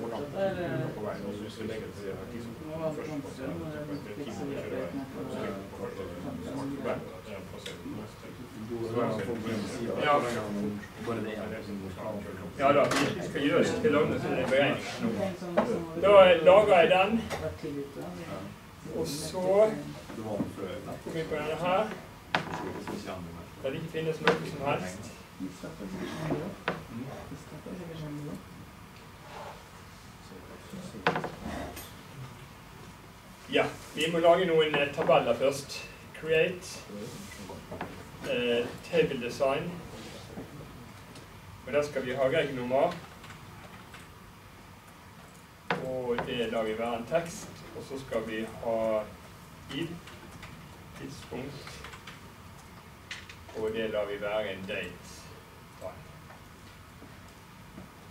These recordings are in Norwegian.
du er eller? på veien, og hvis du legger til det her, liksom, det først men så det veien, du på første veien, det. Ja. Det da, vi skal gjøre det til landet som nå. Tenk sånn Da lager jeg den, og så Det kommer vi på denne her, der det ikke finnes noe som helst. De starter sikkert sånn nå. De starter sikkert sånn nå. Ja, vi må lage noen eh, tabeller først. Create, eh, table design. Og der skal vi ha regnummer. Og det lar vi være en tekst. Og så skal vi ha tid, tidspunkt. Og det lar vi være en date.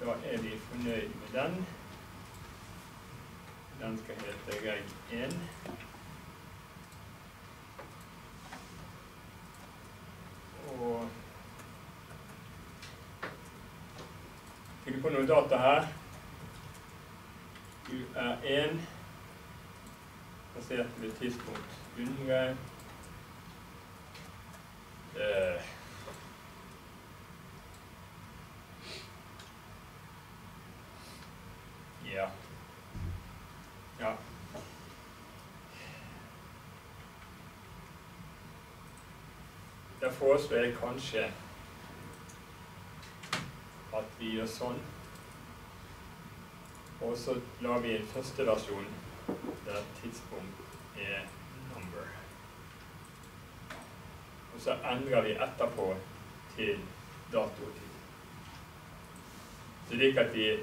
Da er vi fornøyd med den. Den skal hete reg 1. Og Fikk på noe data her. UR1 plassert ved tidspunkt 100. Eh, ja. Ja. Da foreslår jeg kanskje at vi gjør sånn. Og så lar vi en første versjon der tidspunkt er number. Og så endrer vi etterpå til datotid. Slik at vi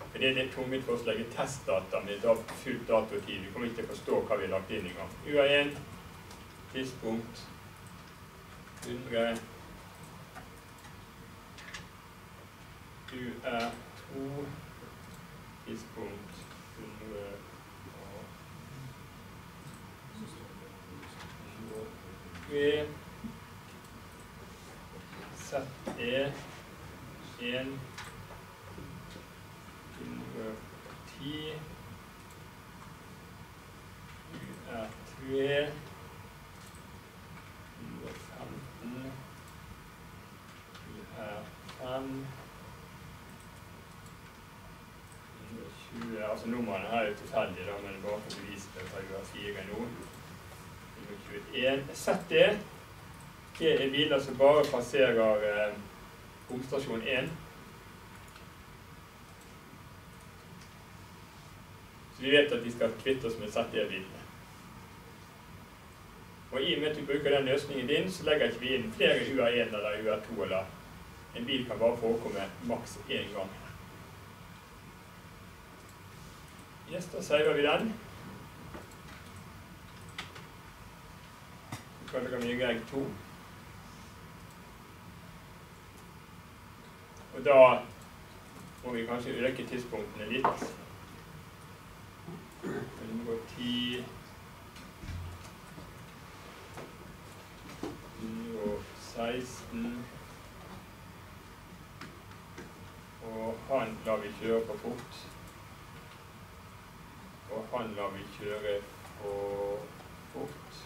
for Det er litt tungt for oss å legge testdata med fullt datotid. Vi kommer ikke til å forstå hva vi har lagt inn engang. UA1, tidspunkt 100 UR2, tidspunkt 100 3 ZE 1 110 UR3 115 UR5 120 Altså numrene her er tilfeldige, da, men bare for å bevise det tar UR4 nå. 21. ZD det er biler som bare passerer eh, bomstasjon 1. Så vi vet at vi skal kvitte oss med ZD-bilene. Og i og med at du bruker den løsningen din, så legger ikke vi inn flere UR1 eller UR2 eller En bil kan bare forekomme maks én gang. Yes, da saver vi den. Så kan vi reg 2. Og da må vi kanskje øke tidspunktene litt. 110 116 Og han lar vi kjøre for fort. Og han lar vi kjøre for fort.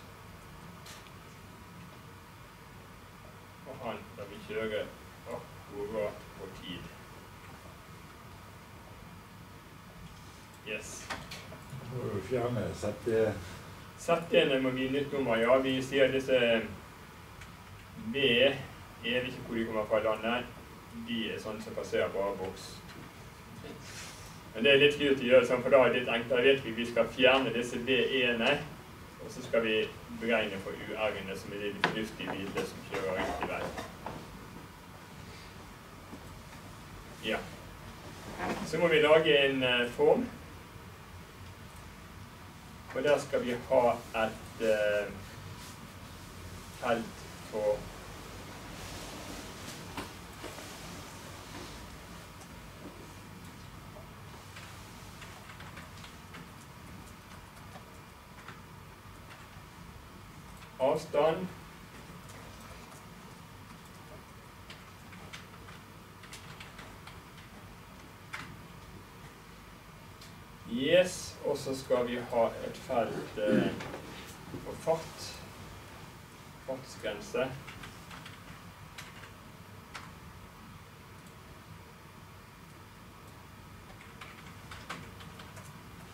Og han lar vi kjøre akkurat på tid. Yes. Må du fjerne Settene må bli nytt nummer. Ja, vi sier disse B Jeg vet ikke hvor de kommer fra landet. De er sånn som passerer bare boks. Men det er litt lurt å gjøre sånn, for da er det litt enklere. vet vi vi skal fjerne disse B-ene. Og så skal vi beregne for UR-ene, som er de fornuftige bilene som kjører riktig vei. Ja. Så må vi lage en eh, form. Og der skal vi ha et uh, felt for avstand. Yes, og så skal vi ha et felt eh, for fart. Fartsgrense.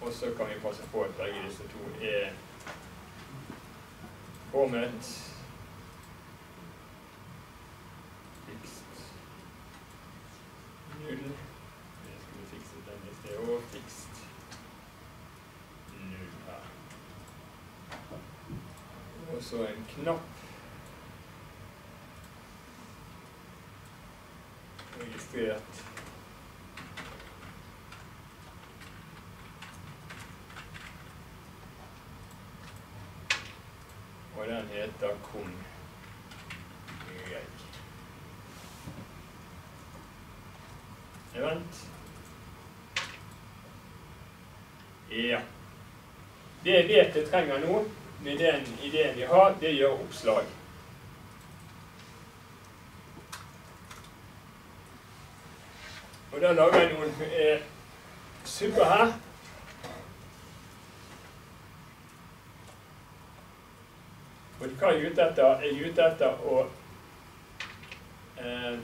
Og så kan vi passe på at begge disse to er formet. Fikst. Null. Jeg skulle fikse den i sted òg. Fikst. Null her. Og så en knapp. Registrert. Og kun heter Vent. Ja. Det jeg vet jeg trenger nå, med den ideen vi har, det gjør oppslag. Og da lager jeg noen eh, supper her. Hva er jeg ute etter? Jeg er ute etter å eh,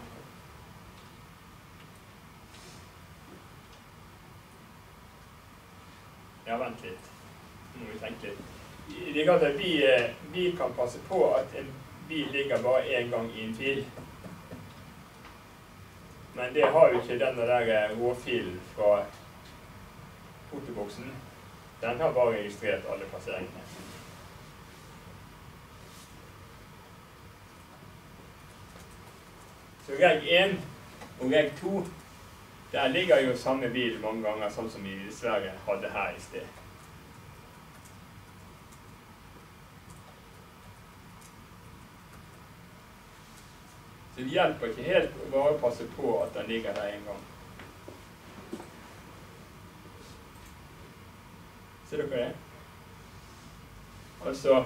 Ja, vent litt. Nå må vi tenke litt. Er vi, eh, vi kan passe på at en bil ligger bare én gang i en fil. Men det har jo ikke denne der eh, råfilen fra fotoboksen. Den har bare registrert alle passeringene. Så reg 1 og reg 2, der ligger jo samme bil mange ganger, sånn som vi dessverre hadde her i sted. Så det hjelper ikke helt å bare passe på at den ligger der en gang. Ser dere det? Altså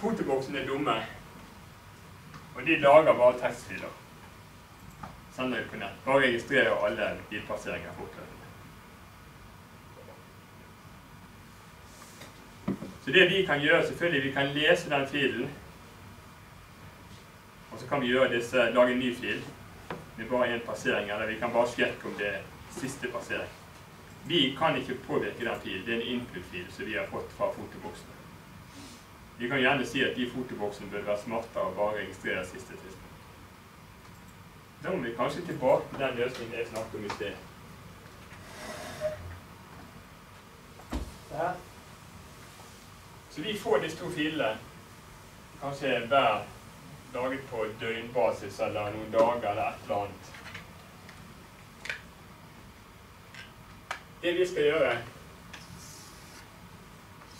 Fotoboksen er dumme. Og de lager bare tekstfiler. Sender det på nett. Bare registrerer alle bilpasseringer fortløpende. Så det vi kan gjøre, selvfølgelig, vi kan lese den filen. Og så kan vi gjøre disse, lage en ny fil med bare én passering, eller vi kan bare sjekke om det er siste passering. Vi kan ikke påvirke den filen. Det er en input-fil som vi har fått fra fotoboksen. Vi kan gjerne si at de fotoboksene burde være smartere og bare registrere siste tidspunkt. Da må vi kanskje tilbake til den løsningen jeg snakket om i sted. Så vi får disse to filene kanskje hver laget på døgnbasis eller noen dager eller et eller annet. Det vi skal gjøre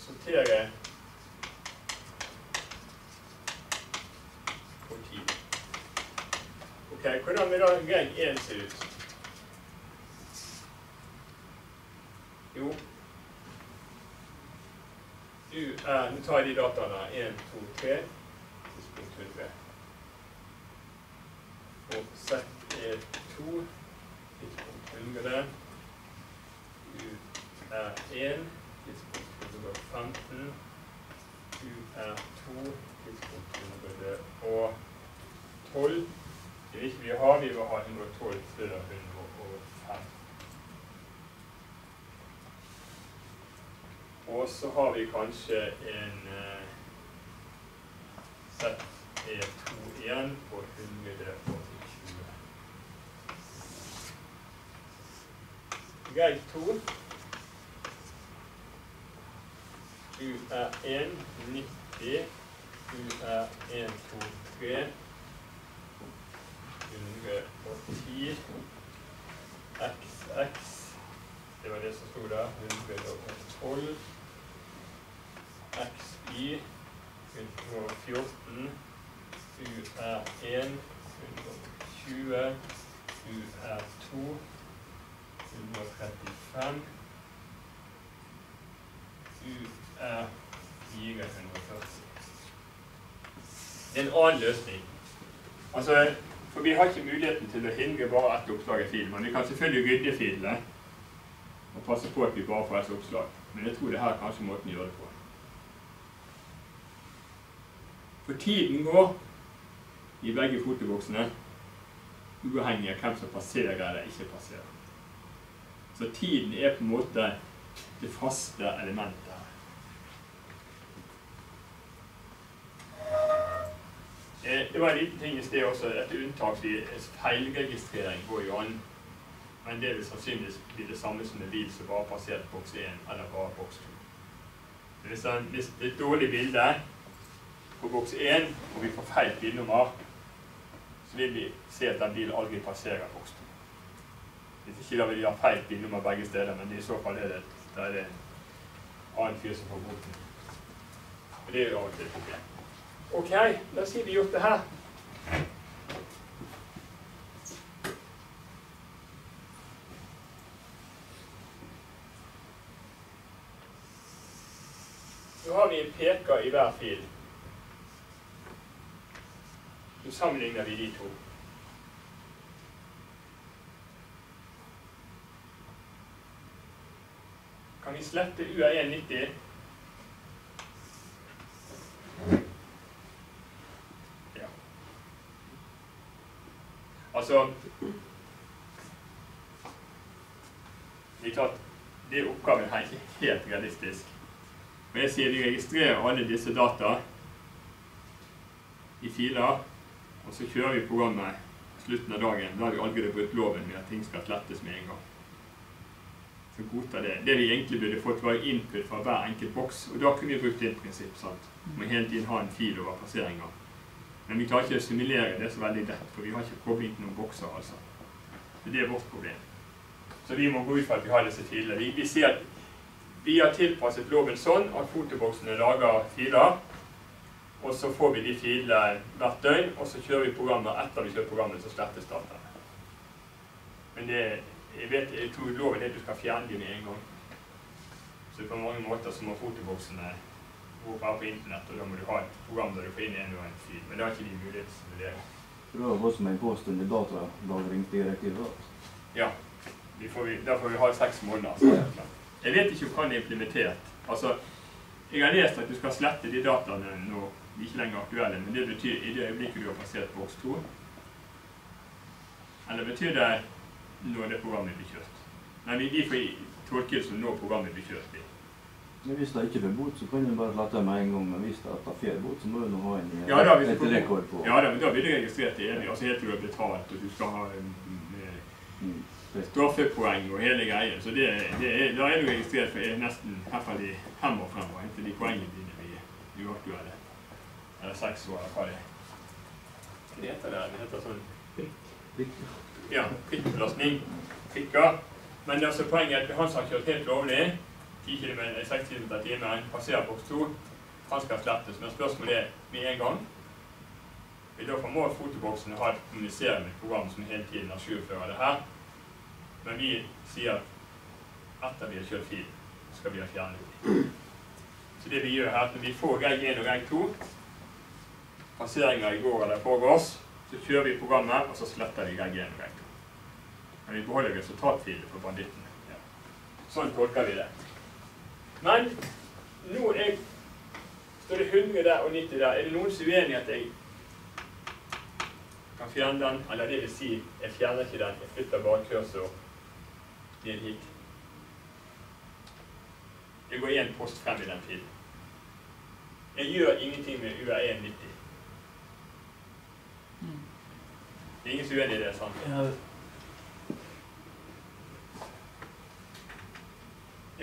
sortere på tid. Ok, hvordan reg 1 se ut? Jo U er, Nå tar jeg de dataene. 1, 2, 3. Tidspunkt 100. Og Z er 2. Tidspunkt 100. U er 1. Tidspunkt 115. U er 2. Tidspunkt 112. Det vil ikke vi ha. Vi vil ha 112 før 105. Og så har vi kanskje en uh, Z er 2 igjen på 120. Greit 2. U er 1, 90. U er 1, 2, 3. 110. XX. Det var det som sto der. 112. XY. 14 U er 1. 20 U er 2. 135. U er 440. Det er en annen løsning. Altså, for Vi har ikke muligheten til å hindre bare ett oppslag i filen. men vi kan selvfølgelig rydde filene. og passe på at vi bare får et oppslag. Men jeg tror det her er kanskje måten å gjøre det på. For tiden går i begge fotoboksene, uavhengig av hvem som passerer eller ikke passerer. Så tiden er på en måte det faste elementet Det var en liten ting i sted også, et unntak fordi feilregistrering går jo an. Men det vil sannsynligvis bli det samme som en bil som bare passerte passert boks 1 eller bare boks 2. Hvis, den, hvis det er et dårlig bilde på boks 1, og vi får feil bilnummer, så vil vi se at den bilen aldri passerer boks 2. Hvis ikke da vil de ha feil bilnummer begge steder, men i så fall er det, det er en annen fyr som får boten. Og det er jo av og til et problem. Ok, la oss si vi gjort det her. Så har vi en peker i hver fil. Så sammenligner vi de to. Kan vi slette UR190? Ja. Altså Det er klart, det oppgaven her er ikke helt realistisk. Men jeg sier vi registrerer alle disse data i filer, og så kjører vi programmet slutten av dagen. Da har vi allerede brutt loven med at ting skal slettes med en gang. Så godta det. Det vi egentlig burde fått, var input fra hver enkelt boks. Og da kunne vi brukt det prinsipp. sant? Må hele tiden ha en fil over passeringer. Men vi klarer ikke å simulere det så veldig lett, for vi har ikke kobling til noen bokser. altså. Så det er vårt problem. Så vi må gå ut fra at vi har disse filene. Vi, vi ser at vi har tilpasset loven sånn at fotoboksene lager filer. Og så får vi de filene hvert døgn, og så kjører vi programmet etter vi kjører programmet, så slettes dataene. Men det, jeg, vet, jeg tror loven er at du skal fjerne dem med en gang. Så på mange måter så må fotoboksene bare på internett, og da må du ha et program der du får inn en og en fil. Men det har ikke de mulighet til. Det var bare som en påstående datalagringsdirektiv. da. Ja, vi får, vi, da får vi ha seks måneder. Så. Jeg vet ikke om det er implementert. Altså, jeg har lest at du skal slette de dataene når de ikke lenger er aktuelle, men det betyr i det øyeblikket du har passert boks 2. Eller betyr det når det programmet blir kjørt? Nei, vi, vi får tolke det som når programmet blir kjørt. Men hvis det ikke blir bot, så kan du bare slette med en gang. Men hvis det er får bot, så må du nå ha en, Ja, da, et får- rekord på. Ja, da, men da blir det registrert i evig. Altså helt til du har betalt, og du skal ha en, eh, Mm. straffepoeng og hele greia. Så det, det er, da er du registrert for nesten i hvert fall i fem år fremover, inntil de poengene dine blir uaktuelle. Eller seks år, eller hva det er. Hva heter det? Det heter sånn ja, prikkbelastning. Prikker. Men altså, poenget er at han har kjørt helt lovlig, 10 km, 6 km i timen, passerer boks 2, han skal slettes. Men spørsmålet er med en gang. I Derfor må fotoboksene ha et kommuniserende program som hele tiden ajourfører det her. Men vi sier at etter vi har kjørt fil, skal vi ha fjernet. Så det vi gjør her, at når vi får reg 1 og reg 2, passeringer i går eller forgårs, så kjører vi programmet, og så sletter vi reg 1 og reg 2. Men vi beholder resultatfilen for bandittene. Sånn tolker vi det. Men nå er, står det 100 der og 90 der. Er det noen som er uenig i at jeg kan fjerne den? Eller det vil si, jeg fjerner ikke den, jeg flytter bare kursor ned hit. Det går én post frem i den filen. Jeg gjør ingenting med UR190. Det er ingen som er uenig i det, sant?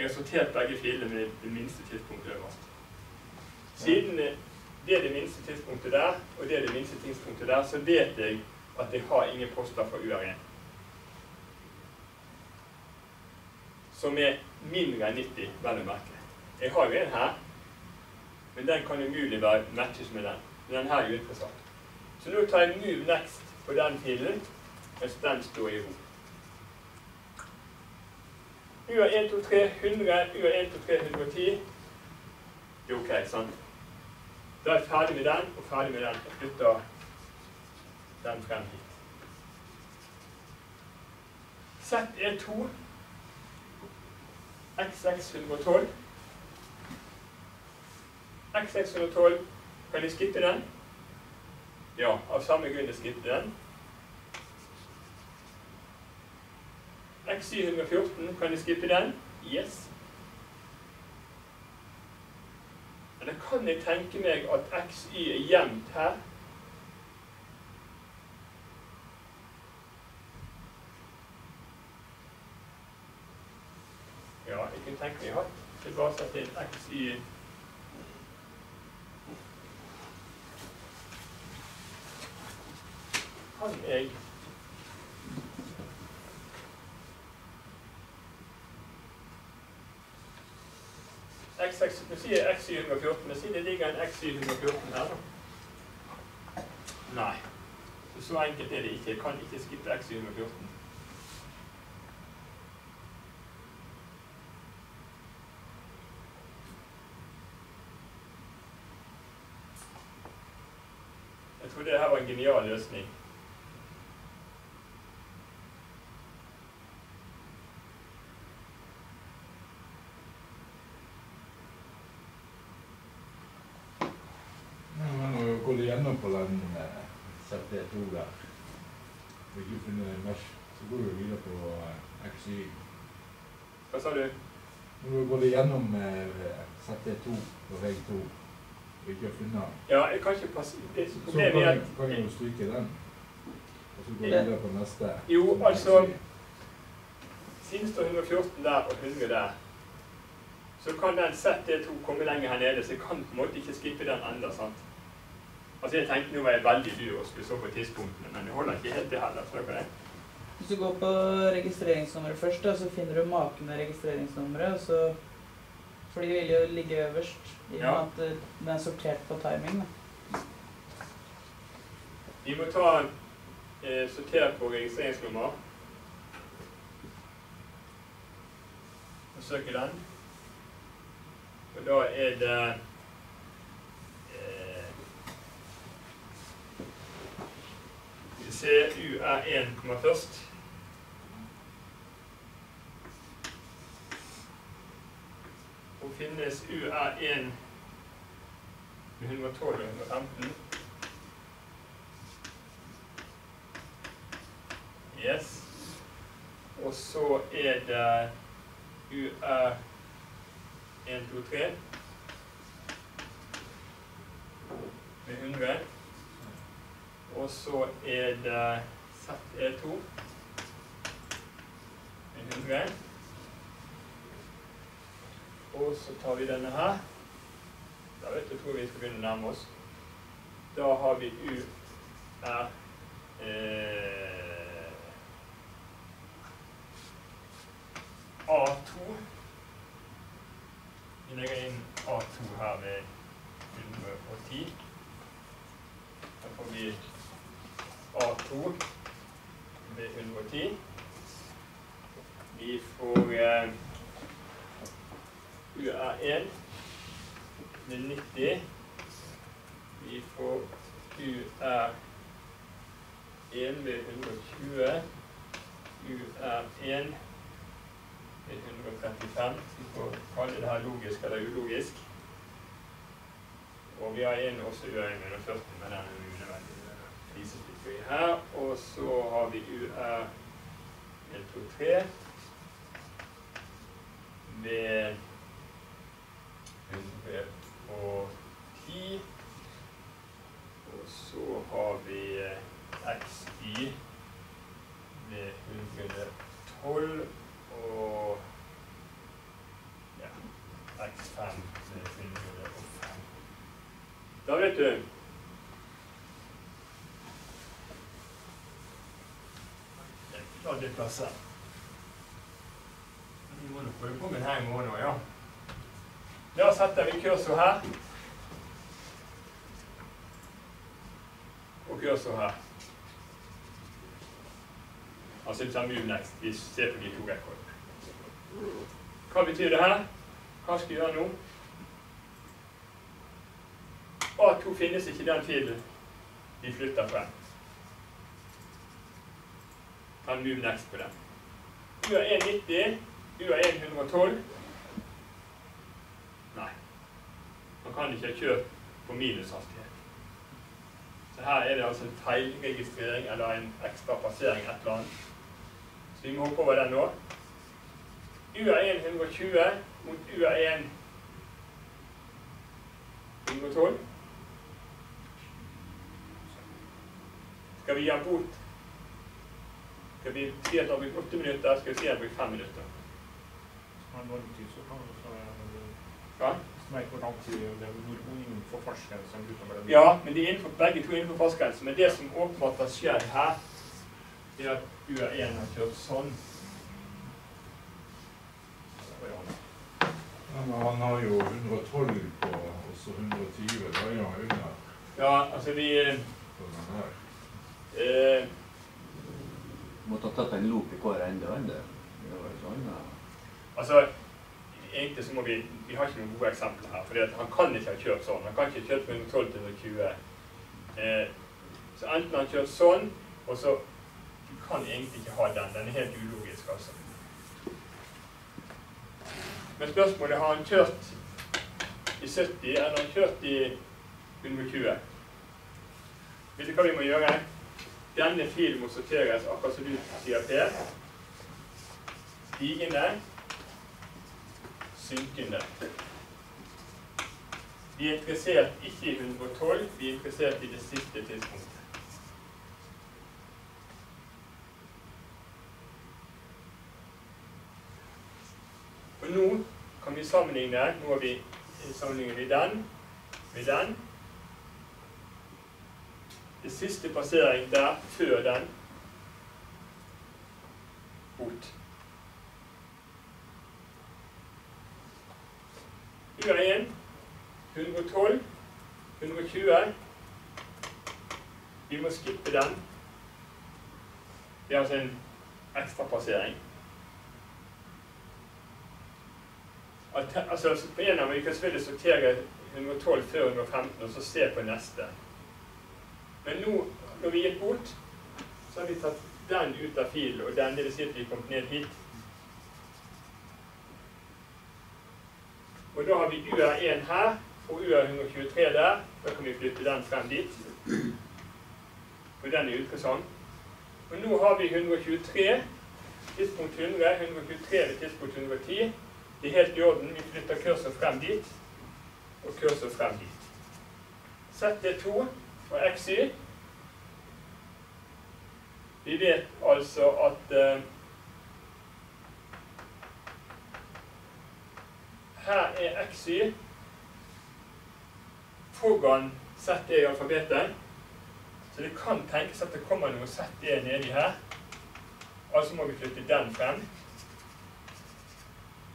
Jeg har sortert begge filene med det minste tidspunktet øverst. Siden eh, det er det minste tidspunktet der, og det er det minste tidspunktet der, så vet jeg at jeg har ingen poster fra UR1. Som er mindre enn 90, vel å merke. Jeg har jo en her, men den kan umulig være matches med den. Men den her er jo interessant. Så nå tar jeg move next på den filen, mens den står i ro. UR 1, 2, 3, 100, UR 1, 2, 3, 110. Det er ok, sant? Da er jeg ferdig med den, og ferdig med den. Jeg flytter den frem hit. Z er 2. x612. x612, kan jeg skippe den? Ja, av samme grunn jeg skippe den. X714, kan jeg skippe den? Yes. Eller kan jeg tenke meg at XY er gjemt her. Ja, jeg kunne tenke meg jeg bare setter inn XY Kan jeg X6, nå sier X714, men siden det ligger en X714 her. Nei. Så enkelt er det ikke. Jeg kan ikke skippe X714. Jeg tror det her var en genial løsning. Ja, men Igjennom på den eh, ZT2 der, og ikke finner en mesh, så går du videre på eh, XY. Hva sa du? Når du går igjennom eh, ZT2 på vei 2, og ikke finner Ja, jeg kan ikke passe det så kan, du- kan du stryke den. Og så går du videre på neste. Jo, altså- siden det står 114 der og 100 der, så kan den ZD2 komme lenger her nede, så jeg kan på en måte ikke skippe den sant? Altså jeg tenkte nå var jeg veldig dyr og skulle så på tidspunktene, men det holder ikke helt det heller. Så jeg. Hvis du går på registreringsnummeret først, da, så finner du maken med registreringsnummeret. Så, for de vil jo ligge øverst, i og med Ja. at eh, den er sortert på timing. Da. Vi må ta eh, sorter på registreringsnummer. Og søke den. Og da er det Skal se UR1 kommer først. Hvor finnes UR1 med 112 og 115? Yes. Og så er det UR 1, 2, 3 med 100. Og så er det ZE2 med 100. Og så tar vi denne her. Da vet du, tror vi skal begynne å nærme oss. Da har vi U, eh, A2. Vi legger inn A2 her med 110. Da får vi A2 med 110. Vi får eh, UR1 med 90. Vi får UR1 ved 120. UR1 ved 135. Vi får kalle det her logisk eller ulogisk. Og vi har en også UR1 med 140, men den er. Flisestykker her. Og så har vi UR 1, 2, 3 ved 110. Og så har vi XY med 112 og ja, X5 med 105. Da vet du La plasser. Vi må holde på med denne måneden, ja. Da setter vi kursen her. Og kursen her. Altså det samme next. Vi ser på de to rekordene. Hva betyr det her? Hva skal vi gjøre nå? A2 finnes ikke i den filen vi flytter frem har en move next på den. U er 190, U er 112. Nei. Man kan ikke ha kjørt på minushastighet. Så her er det altså en feilregistrering eller en ekstra passering et eller annet. Så vi må hoppe over den nå. U er 120 mot U er 112. Skal vi ha bot skal vi si at det har blitt åtte minutter? Skal vi si at det har blitt fem minutter? Du du Ja? Det er. Ja, men de er innenfor, begge to er innenfor fartsgrensen. Men det som åpenbart har skjedd her, er at UR1 har kjørt sånn. Ja, men han har jo 112 på, og så 120. Da er han under Ja, altså vi eh, på den her. eh, Måtte ha tatt en loop i hver ende og ende. Det var sånn, ja. Altså, egentlig så må vi Vi har ikke noen gode eksempler her. For han kan ikke ha kjørt sånn. Han kan ikke ha kjørt mellom 12 til 120. Eh, så enten har han kjørt sånn, og så Du kan egentlig ikke ha den. Den er helt ulogisk, altså. Men spørsmålet har han kjørt i 70, eller har han kjørt i 120? Vet du hva vi må gjøre? Denne filen må sorteres akkurat som du sier, Per. Stigende synkende. Vi er interessert ikke i 112, vi er interessert i det siste tidspunktet. Og nå kan vi sammenligne, nå har vi sammenligner vi den med den. Det siste passering der før den bot. U1, 112, 120. Vi må skippe den. Det er altså en ekstra passering. Altså, på en av dem, kan selvfølgelig sortere 112 før 115 og så se på neste. Men nå, når vi gikk bort, så har vi tatt den ut av filen, og den, det vil si at vi kom ned hit. Og da har vi UR1 her og UR123 der. Da kan vi flytte den frem dit. Og den er ultrason. Og nå har vi 123, tidspunkt 100, 123 ved tidspunkt 110. Det er helt i orden. Vi flytter kursen frem dit og kursen frem dit. ZT2 og XY. Vi vet altså at eh, her er XY foran ZE i alfabetet. Så det kan tenkes at det kommer noe ZE nedi her. Altså må vi flytte den frem.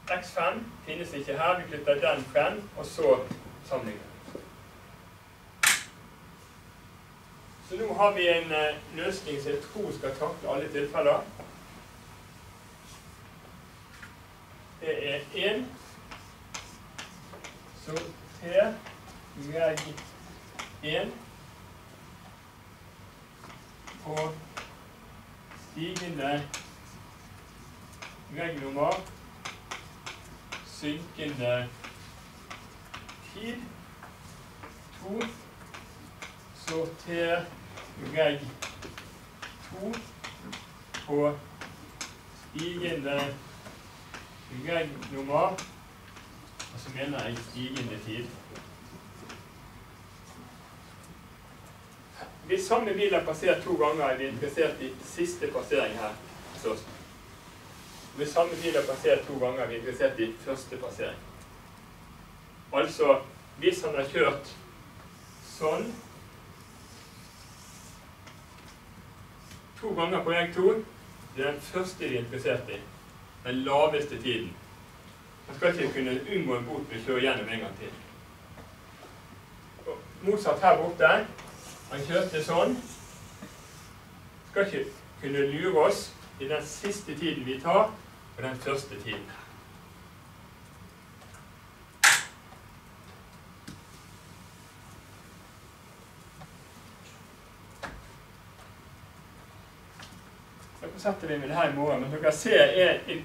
X5 finnes ikke her. Vi flytter den frem, og så sammenligner. Så nå har vi en eh, løsning som jeg tror skal takle alle tilfeller. Det er 1 T reg 1 på stigende regnummer synkende tid. 2 sorter reg 2 på stigende regnummer og så mener jeg stigende tid. Hvis samme bil er passert to ganger, er vi interessert i siste passering her. Så. Hvis samme bil er passert to ganger, er vi interessert i første passering. Altså, hvis han har kjørt sånn to ganger på vei to, det er den første vi er interessert i. Den laveste tiden. Man skal ikke kunne unngå en bot ved å kjøre gjennom en gang til. Og motsatt her borte. Han kjørte sånn. Skal ikke kunne lure oss i den siste tiden vi tar, og den første tiden. Så fortsetter vi det her i morgen, men dere ser er i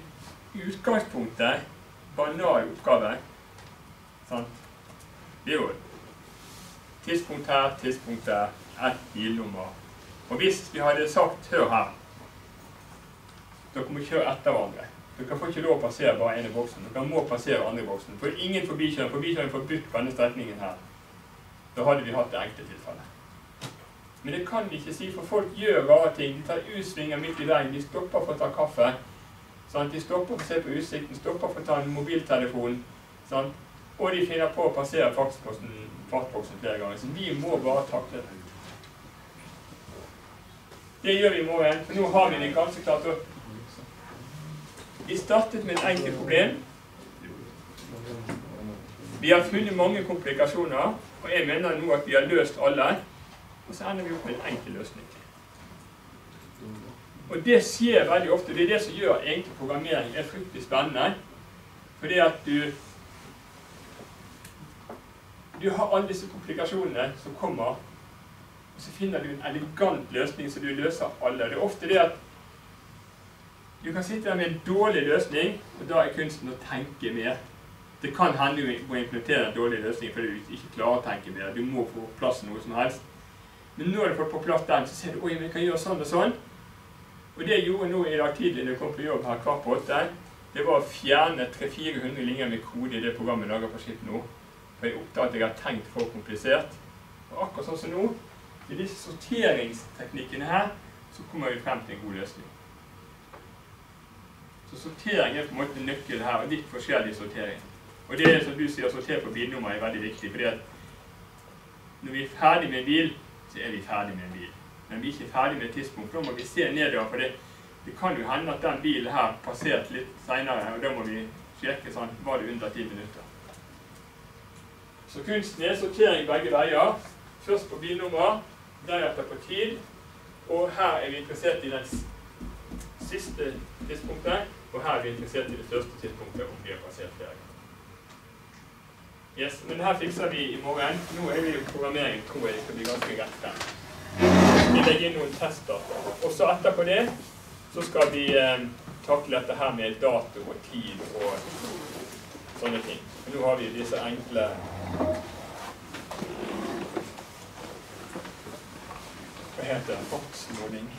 utgangspunktet banal oppgave. Sant? Det er jo tidspunkt her, tidspunkt der, ett bilnummer. Og hvis vi hadde sagt hør her Dere må kjøre etter hverandre. Dere får ikke lov å passere bare ene boksen. Dere må passere andre boksen. For ingen forbikjøring. Forbikjøring er forbudt på denne strekningen her. Da hadde vi hatt det enkelte tilfellet. Men det kan vi ikke si, for folk gjør rare ting. De tar U-svinger midt i veien. De stopper for å ta kaffe. Sant? De stopper for å se på utsikten, stopper for å ta en mobiltelefon. Sant? Og de finner på å passere fartsboksen, flere ganger. Så vi må bare takle det. Det gjør vi i morgen, for nå har vi det ganske klart. Vi startet med et enkelt problem. Vi har funnet mange komplikasjoner, og jeg mener nå at vi har løst alle. Og så ender vi opp med en enkel løsning. Og det skjer veldig ofte. Det er det som gjør egentlig programmering er fryktelig spennende. Fordi at du Du har alle disse komplikasjonene som kommer, og så finner du en elegant løsning så du løser alle. Det er ofte det at du kan sitte der med en dårlig løsning, og da er kunsten å tenke mer. Det kan hende du må implementere en dårlig løsning fordi du ikke klarer å tenke mer. Du må få plass til noe som helst. Men nå er du fått på plass den, så ser du oi, vi kan gjøre sånn og sånn. Og det jeg gjorde nå i dag tidlig når jeg kom på jobb her kvart på åtte, det var å fjerne 300-400 linjer med kode i det programmet jeg lager på Skitt nå. For jeg oppdaget at jeg har tenkt for komplisert. Og akkurat sånn som nå, i disse sorteringsteknikkene her, så kommer vi frem til en god løsning. Så sortering er på en måte nøkkelen her, og litt forskjellig sortering. Og det er som du sier, sortere på bilnummer er veldig viktig, fordi at når vi er ferdig med en bil, så er vi ferdig med en bil. Men vi er ikke ferdig med et tidspunkt. Da må vi se nedover, for det, det kan jo hende at den bilen her passerte litt seinere, og da må vi sjekke sånn, var det under ti minutter. Så kunsten er sortering begge veier. Først på bilnummer, deretter på tid. Og her er vi interessert i den siste tidspunktet, og her er vi interessert i det første tidspunktet om vi har passert flere ganger. Yes, men det her fikser vi i morgen. Nå er vi i programmering, tror jeg skal bli ganske rett frem. Vi legger inn noen tester. Og så etterpå det så skal vi eh, takle dette her med dato og tid og sånne ting. Nå har vi disse enkle Hva heter det? Fartsmåling.